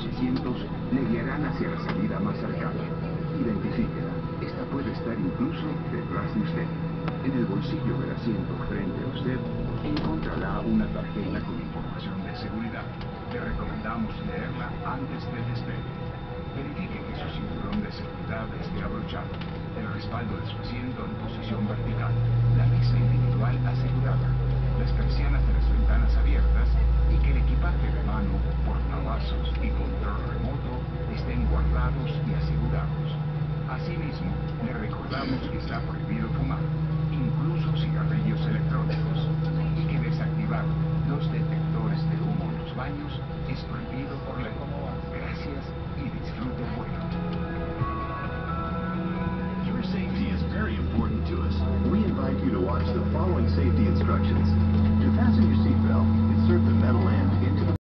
sus asientos le guiarán hacia la salida más cercana. Identifíquela. Esta puede estar incluso detrás de usted. En el bolsillo del asiento frente a usted encontrará una tarjeta con información de seguridad. Le recomendamos leerla antes del despegue. Verifique que su cinturón de seguridad esté abrochado, el respaldo de su asiento en posición vertical, la mesa individual asegurada, Hamilton Stafford Community